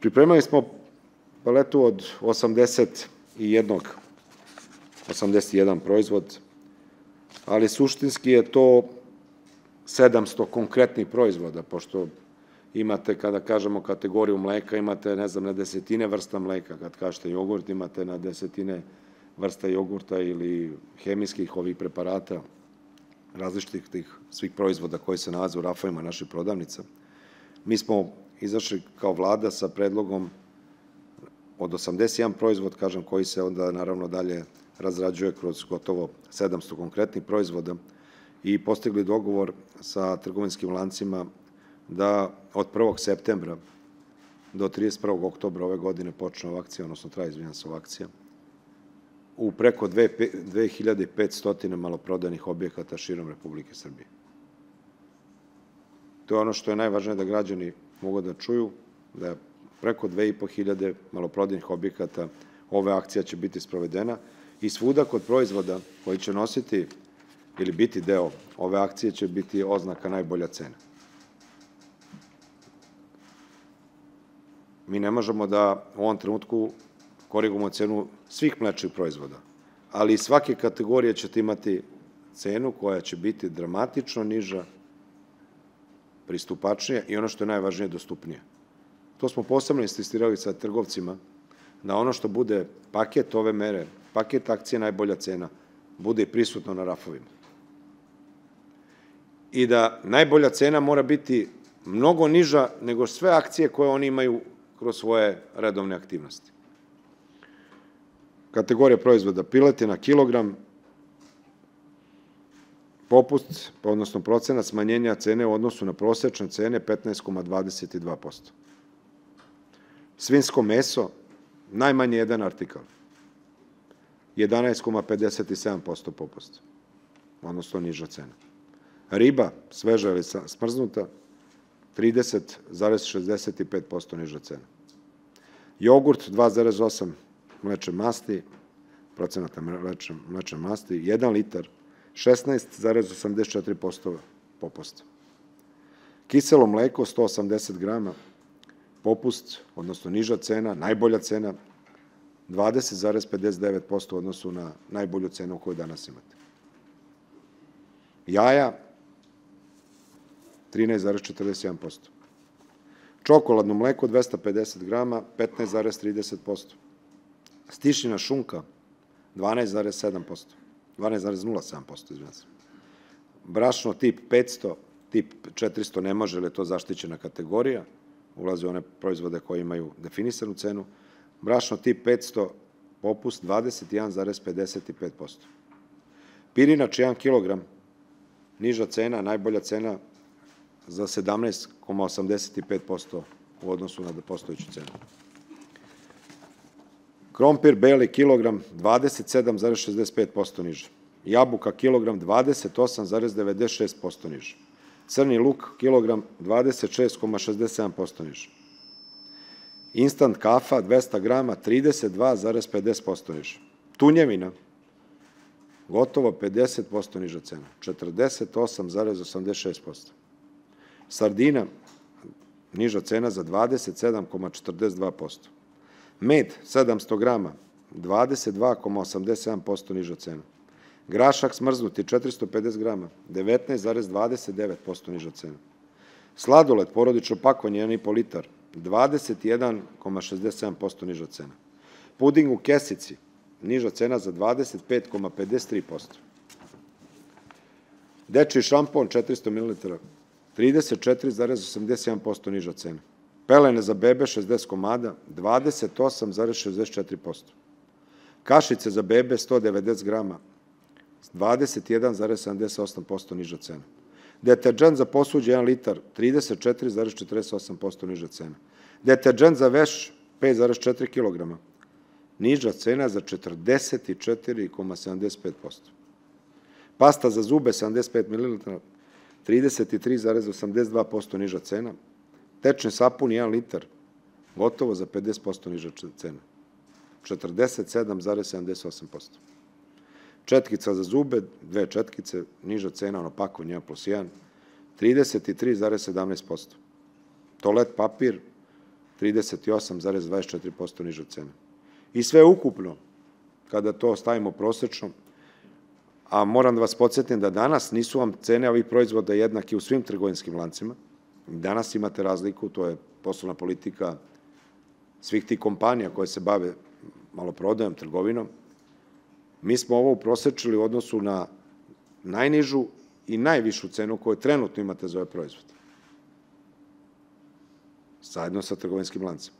Pripremali smo paletu od 81, 81 proizvod, ali suštinski je to 700 konkretnih proizvoda, pošto imate, kada kažemo kategoriju mleka, imate, ne znam, na desetine vrsta mleka, kad kažete jogurt, imate na desetine vrsta jogurta ili hemijskih ovih preparata, različitih tih svih proizvoda koji se nalaze u rafovima naših prodavnica. Mi smo izašli kao vlada sa predlogom od 81 proizvod, kažem, koji se onda naravno dalje razrađuje kroz gotovo 700 konkretnih proizvoda i postigli dogovor sa trgovinskim lancima da od 1. septembra do 31. oktobra ove godine počne ova akcija, odnosno traje, izvinjam se, ova akcija, u preko 2500 maloprodajnih objekata širom Republike Srbije. To je ono što je najvažnije da građani mogu da čuju, da preko 2500 maloprodajnih objekata ove akcija će biti sprovedena i svuda kod proizvoda koji će nositi ili biti deo ove akcije će biti oznaka najbolja cena. Mi ne možemo da u ovom trenutku korigujemo cenu svih mlečnih proizvoda, ali svake kategorije ćete imati cenu koja će biti dramatično niža, pristupačnija i ono što je najvažnije, dostupnije. To smo posebno insistirali sa trgovcima, da ono što bude paket ove mere, paket akcije najbolja cena, bude i prisutno na rafovima. I da najbolja cena mora biti mnogo niža nego sve akcije koje oni imaju kroz svoje redovne aktivnosti. Kategorija proizvoda piletina, kilogram, popust, odnosno procena smanjenja cene u odnosu na prosečne cene 15,22%. Svinsko meso, najmanje jedan artikal, 11,57% popust, odnosno niža cena. Riba, sveža ili smrznuta, 30,65% niža cena. Jogurt 2,8 mlečne masti, procenata mlečne masti, 1 litar 16,84% popusta. Kiselo mleko 180 grama, popust, odnosno niža cena, najbolja cena 20,59% u odnosu na najbolju cenu koju danas imate. Jaja 13,41%. Čokoladno mleko 250 grama 15,30%. Stišina šunka 12,7%. 12,07%, izvinjam se. Brašno tip 500, tip 400 ne može, ali je to zaštićena kategorija, ulaze one proizvode koje imaju definisanu cenu. Brašno tip 500, popust 21,55%. Pirinač 1 kg, niža cena, najbolja cena za 17,85% u odnosu na postojiću cenu. Krompir beli kilogram 27,65% niže. Jabuka kilogram 28,96% niže. Crni luk kilogram 26,67% niže. Instant kafa 200 grama 32,50% niže. Tunjevina gotovo 50% niža cena, 48,86%. Sardina niža cena za 27,42%. Med 700 grama 22,87% niža cena. Grašak smrznuti 450 grama 19,29% niža cena. Sladoled porodično pakovanje 1,5 litar 21,67% niža cena. Puding u kesici niža cena za 25,53%. Dečiji šampon 400 ml 34,81% niža cena. Pelene za bebe 60 komada 28,64%. Kašice za bebe 190 grama 21,78% niža cena. Deterđent za posuđe 1 litar 34,48% niža cena. Deterđent za veš 5,4 kg niža cena za 44,75%. Pasta za zube 75 ml 33,82% niža cena, tečni sapun 1 litar, gotovo za 50% niža cena, 47,78%. Četkica za zube, dve četkice, niža cena, ono pakovanje 1 plus 1, 33,17%. Toalet papir 38,24% niža cena. I sve ukupno, kada to stavimo prosečno, a moram da vas podsjetim da danas nisu vam cene ovih proizvoda jednake u svim trgovinskim lancima. Danas imate razliku, to je poslovna politika svih tih kompanija koje se bave maloprodajom, trgovinom. Mi smo ovo uprosečili u odnosu na najnižu i najvišu cenu koju trenutno imate za ove proizvode. Zajedno sa trgovinskim lancima.